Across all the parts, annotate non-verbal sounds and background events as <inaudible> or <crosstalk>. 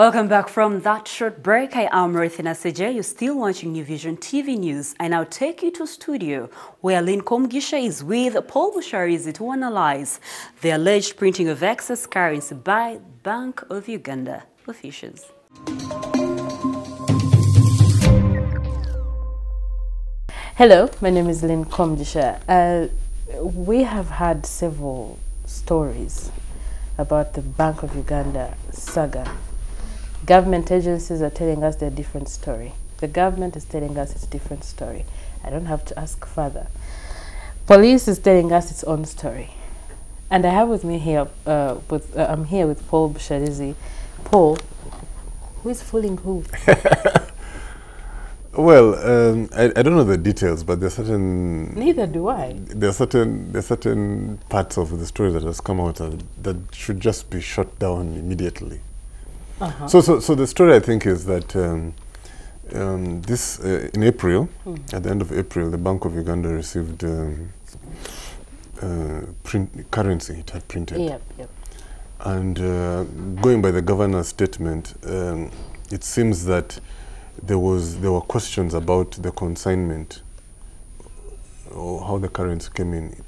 Welcome back from that short break. I am Ruth Nasije. You're still watching New Vision TV News. I now take you to studio where Lynn Komgisha is with Paul Busharizi to analyze the alleged printing of excess currency by Bank of Uganda officials. Hello, my name is Lynn Komgisha. Uh, we have had several stories about the Bank of Uganda saga Government agencies are telling us their different story. The government is telling us it's different story. I don't have to ask further. Police is telling us its own story. And I have with me here, uh, with, uh, I'm here with Paul Busharizi. Paul, who is fooling who? <laughs> Well, um, I, I don't know the details, but there are certain. Neither do I. There are certain there are certain parts of the story that has come out that, that should just be shut down immediately. -huh. So, so, so the story I think is that um, um, this uh, in April, mm. at the end of April, the Bank of Uganda received um, uh, print currency it had printed. Yep, yep. And uh, going by the governor's statement, um, it seems that there was there were questions about the consignment or how the currency came in.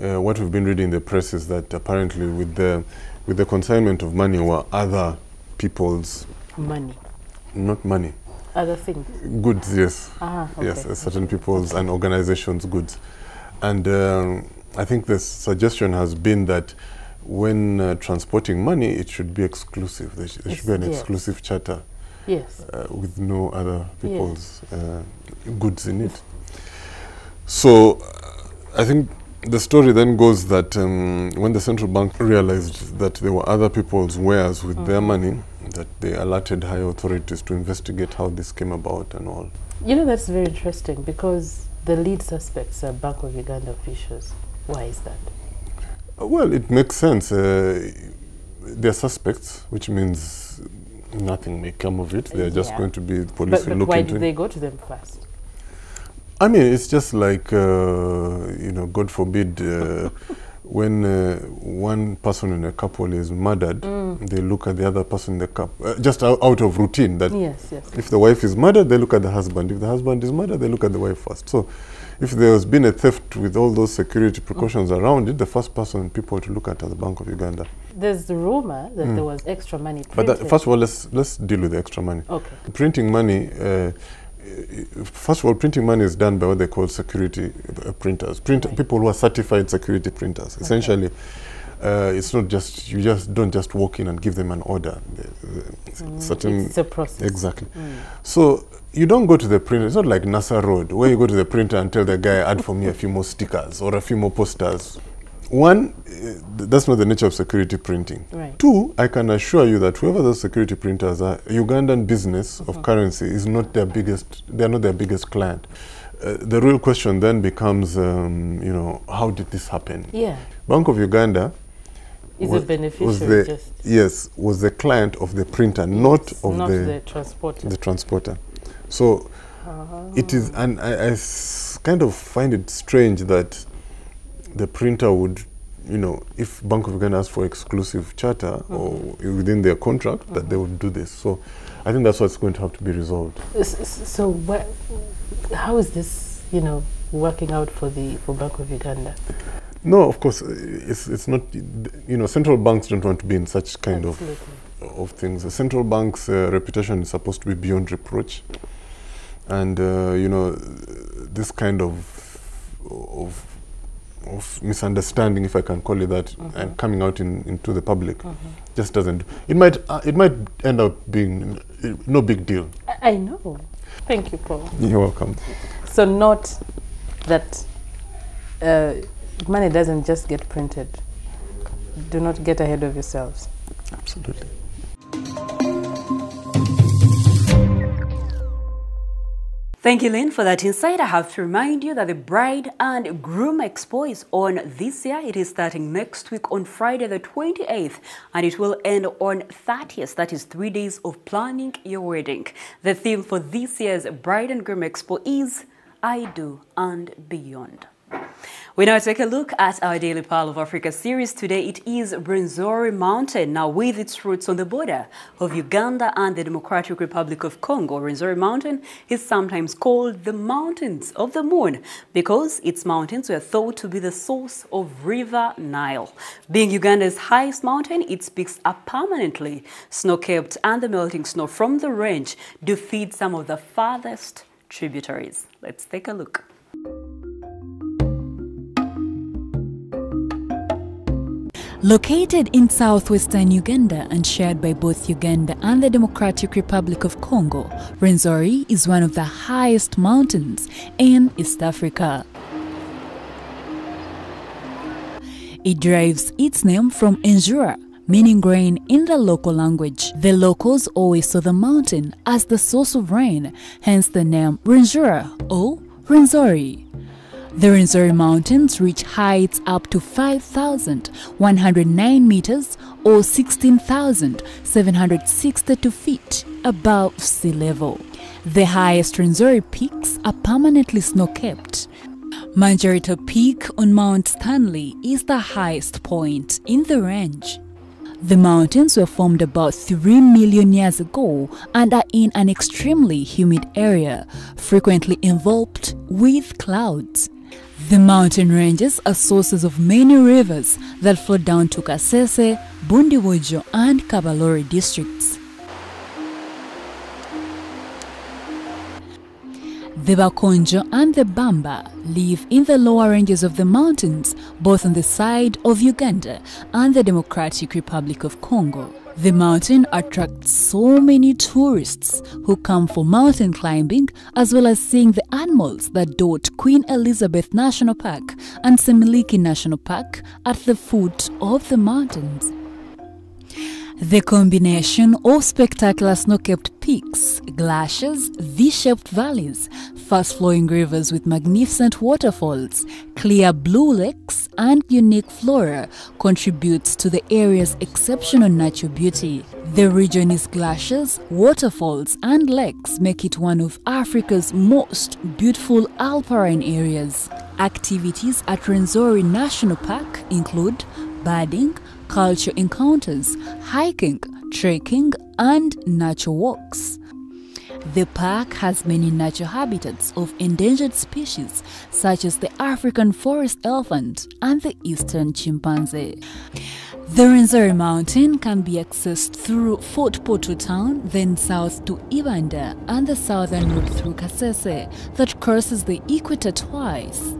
Uh, what we've been reading in the press is that apparently with the with the consignment of money were other people's money. Not money. Other things. Goods, yes. Ah, okay. Yes, certain people's and organizations' goods. And um, I think the suggestion has been that when uh, transporting money, it should be exclusive. There, sh there should be an yes. exclusive charter. Yes. Uh, with no other people's yes. uh, goods in it. So I think the story then goes that um, when the central bank realized that there were other people's wares with mm. their money, that they alerted high authorities to investigate how this came about and all. You know, that's very interesting because the lead suspects are Bank of Uganda officials. Why is that? Well, it makes sense. Uh, they're suspects, which means nothing may come of it. They're yeah. just going to be police but, but why did they go to them first? I mean, it's just like, uh, you know, God forbid, uh, <laughs> when uh, one person in a couple is murdered, mm. they look at the other person in the couple, uh, just out, out, of routine. That yes, yes. If the wife is murdered, they look at the husband. If the husband is murdered, they look at the wife first. So if there has been a theft with all those security precautions mm. around it, the first person people to look at are the Bank of Uganda. There's the rumor that mm. there was extra money printed. But that, first of all, let's, let's deal with the extra money. Okay. Printing money uh, first of all, printing money is done by what they call security uh, printers, Print okay. people who are certified security printers. Okay. Essentially, uh, it's not just you just don't just walk in and give them an order. mm, certain it's a process. Exactly. Mm. So you don't go to the printer. It's not like Nasser Road where you go to the printer and tell the guy add for me a few more stickers or a few more posters one, uh, that's not the nature of security printing. Right. Two, I can assure you that whoever those security printers are, Ugandan business mm -hmm. of mm-hmm. currency is not their biggest, they're not their biggest client. Uh, the real question then becomes, um, you know, how did this happen? Yeah. Bank of Uganda is was, a beneficiary. Was the, yes, was the client of the printer, yes, not of not the, the transporter. The transporter. So uh -huh. it is, and I, I kind of find it strange that the printer would, you know, if Bank of Uganda asks for exclusive charter mm -hmm. or within their contract, mm -hmm. that they would do this. So I think that's what's going to have to be resolved. So how is this, you know, working out for the for Bank of Uganda? No, of course, it's it's not. You know, central banks don't want to be in such kind of of things. The central bank's uh, reputation is supposed to be beyond reproach, and uh, you know, this kind of of of misunderstanding, if I can call it that, mm -hmm. and coming out in, into the public mm -hmm. just doesn't. It might uh, it might end up being no big deal. I, I know. Thank you, Paul. You're welcome. So not that uh, money doesn't just get printed. Do not get ahead of yourselves. Absolutely. Thank you, Lynn, for that insight. I have to remind you that the Bride and Groom Expo is on this year. It is starting next week on Friday the 28th and it will end on 30th. That is three days of planning your wedding. The theme for this year's Bride and Groom Expo is I Do and Beyond. We now take a look at our Daily Pearl of Africa series. Today it is Rwenzori Mountain, now with its roots on the border of Uganda and the Democratic Republic of Congo. Rwenzori Mountain is sometimes called the Mountains of the Moon because its mountains were thought to be the source of River Nile. Being Uganda's highest mountain, its peaks are permanently snow-capped and the melting snow from the range do feed some of the farthest tributaries. Let's take a look. Located in southwestern Uganda and shared by both Uganda and the Democratic Republic of Congo, Rwenzori is one of the highest mountains in East Africa. It derives its name from Enjura, meaning rain in the local language. The locals always saw the mountain as the source of rain, hence the name Rwenzori or Rwenzori. The Rwenzori Mountains reach heights up to 5,109 meters or 16,762 feet above sea level. The highest Rwenzori peaks are permanently snow-capped. Margherita Peak on Mount Stanley is the highest point in the range. The mountains were formed about 3 million years ago and are in an extremely humid area, frequently enveloped with clouds. The mountain ranges are sources of many rivers that flow down to Kasese, Bundibugyo and Kabarole districts. The Bakonjo and the Bamba live in the lower ranges of the mountains, both on the side of Uganda and the Democratic Republic of Congo. The mountain attracts so many tourists who come for mountain climbing as well as seeing the animals that dot Queen Elizabeth National Park and Semuliki National Park at the foot of the mountains. The combination of spectacular snow-capped peaks, glaciers, V-shaped valleys, fast-flowing rivers with magnificent waterfalls, clear blue lakes, and unique flora contributes to the area's exceptional natural beauty. The region is glaciers, waterfalls, and lakes make it one of Africa's most beautiful alpine areas. Activities at Rwenzori National Park include birding, culture encounters, hiking, trekking, and nature walks. The park has many natural habitats of endangered species such as the African forest elephant and the eastern chimpanzee. The Rwenzori mountain can be accessed through Fort Portal town, then south to Ibanda and the southern route through Kasese that crosses the equator twice.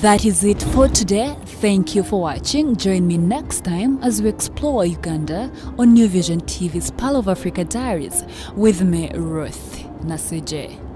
That is it for today. Thank you for watching. Join me next time as we explore Uganda on New Vision TV's Pearl of Africa Diaries with me, Ruth Nasije.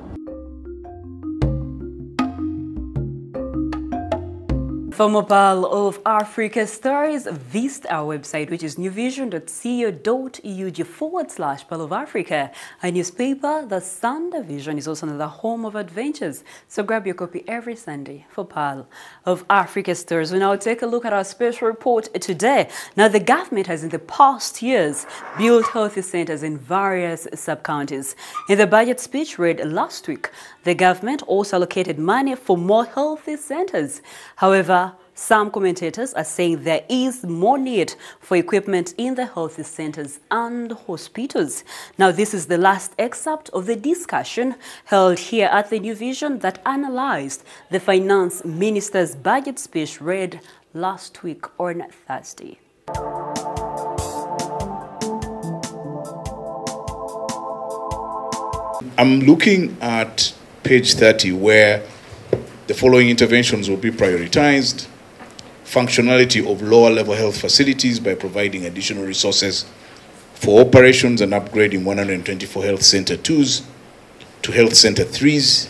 For more of Africa stories, visit our website, which is newvision.co.ug forward slash Pearl of Africa. A newspaper, the Sunday Vision, is also another home of adventures. So grab your copy every Sunday for Pearl of Africa stories. We now take a look at our special report today. Now, the government has in the past years built healthy centers in various sub-counties. In the budget speech read last week, the government also allocated money for more healthy centers. However, some commentators are saying there is more need for equipment in the health centers and hospitals. Now, this is the last excerpt of the discussion held here at the New Vision that analyzed the finance minister's budget speech read last week on Thursday. I'm looking at page 30 where the following interventions will be prioritized functionality of lower level health facilities by providing additional resources for operations and upgrading 124 health center 2s to health center 3s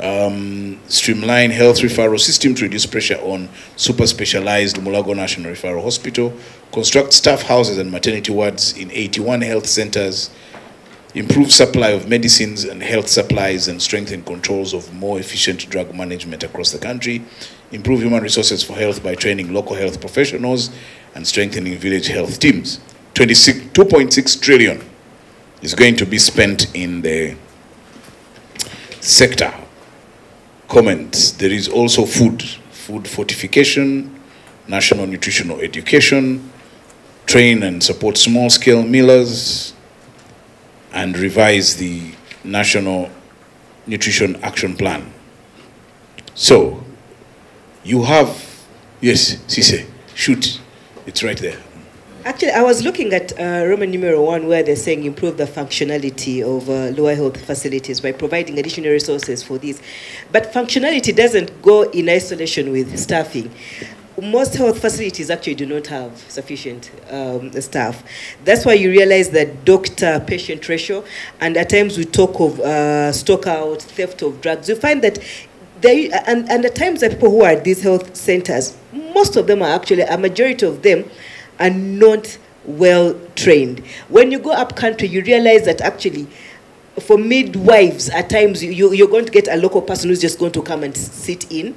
um, streamline health referral system to reduce pressure on super specialized Mulago National Referral Hospital, construct staff houses and maternity wards in 81 health centers, improve supply of medicines and health supplies and strengthen controls of more efficient drug management across the country, improve human resources for health by training local health professionals and strengthening village health teams. 2.6 trillion is going to be spent in the sector comments. There is also food, food fortification, national nutritional education, train and support small scale millers, and revise the national nutrition action plan. So, you have, yes, Sise, shoot, it's right there. Actually, I was looking at uh, Roman numeral one where they're saying improve the functionality of uh, lower health facilities by providing additional resources for these. But functionality doesn't go in isolation with staffing. Most health facilities actually do not have sufficient um, staff. That's why you realize that doctor patient ratio, and at times we talk of uh, stock out, theft of drugs. You find that there, and, and at times the people who are at these health centers, most of them are actually, a majority of them are not well trained. When you go up country, you realize that actually, for midwives, at times you, you're going to get a local person who's just going to come and sit in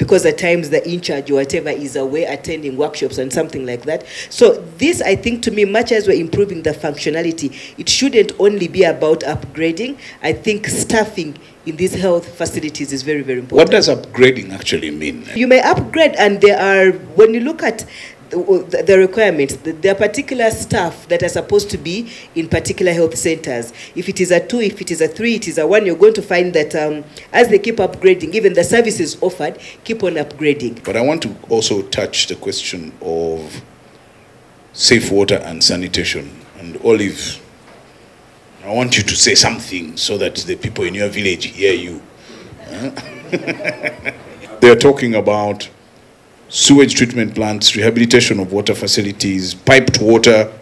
because at times the in charge or whatever is away attending workshops and something like that. So this, I think, to me, much as we're improving the functionality, it shouldn't only be about upgrading. I think staffing in these health facilities is very, very important. What does upgrading actually mean? You may upgrade, and there are, when you look at the, the requirements. There are particular staff that are supposed to be in particular health centers. If it is a two, if it is a three, it is a one, you're going to find that um, as they keep upgrading, even the services offered keep on upgrading. But I want to also touch the question of safe water and sanitation. And Olive, I want you to say something so that the people in your village hear you. <laughs> They're talking about sewage treatment plants, rehabilitation of water facilities, piped water,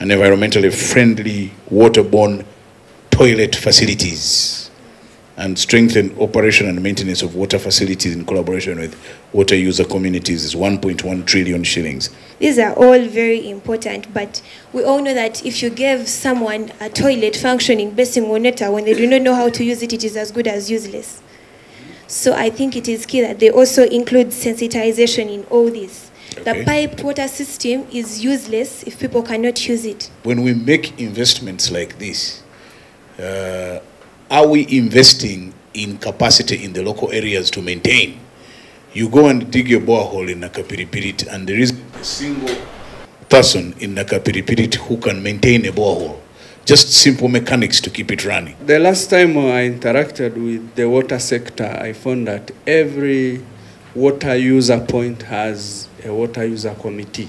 and environmentally friendly waterborne toilet facilities, and strengthen operation and maintenance of water facilities in collaboration with water user communities is 1.1 trillion shillings. These are all very important, but we all know that if you give someone a toilet functioning based on water, when they do not know how to use it, it is as good as useless. So I think it is key that they also include sensitization in all this. Okay. The piped water system is useless if people cannot use it. When we make investments like this, uh, are we investing in capacity in the local areas to maintain? You go and dig a borehole in Nakapiripirit and there is a single person in Nakapiripirit who can maintain a borehole just simple mechanics to keep it running. The last time I interacted with the water sector, I found that every water user point has a water user committee.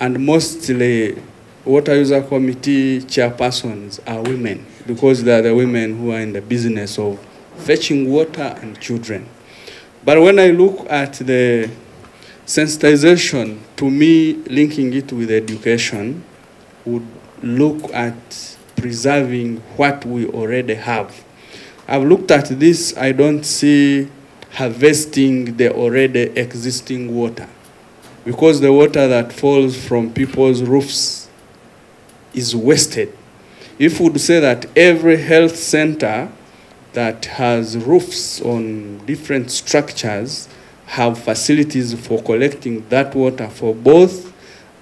And mostly, water user committee chairpersons are women because they are the women who are in the business of fetching water and children. But when I look at the sensitization, to me, linking it with education would look at preserving what we already have. I've looked at this, I don't see harvesting the already existing water because the water that falls from people's roofs is wasted. If we would say that every health center that has roofs on different structures have facilities for collecting that water for both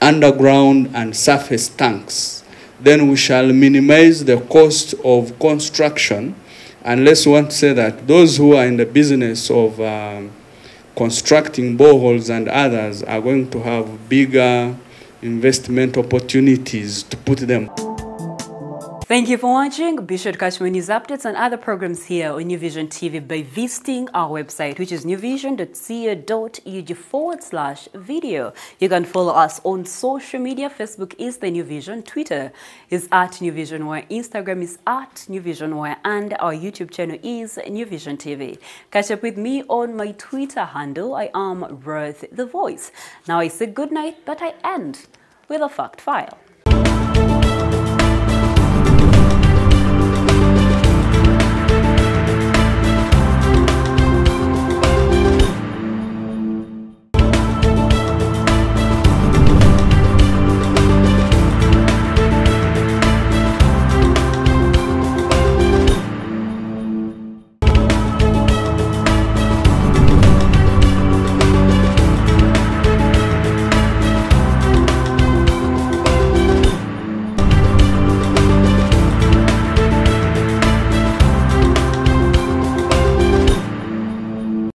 underground and surface tanks, then we shall minimize the cost of construction unless we want to say that those who are in the business of um, constructing boreholes and others are going to have bigger investment opportunities to put them. Thank you for watching. Be sure to catch more news updates and other programs here on New Vision TV by visiting our website, which is newvision.co.ug forward slash video. You can follow us on social media. Facebook is the New Vision. Twitter is at New Vision Wire. Instagram is at New Vision Wire. And our YouTube channel is New Vision TV. Catch up with me on my Twitter handle. I am Ruth the Voice. Now I say good night, but I end with a fact file.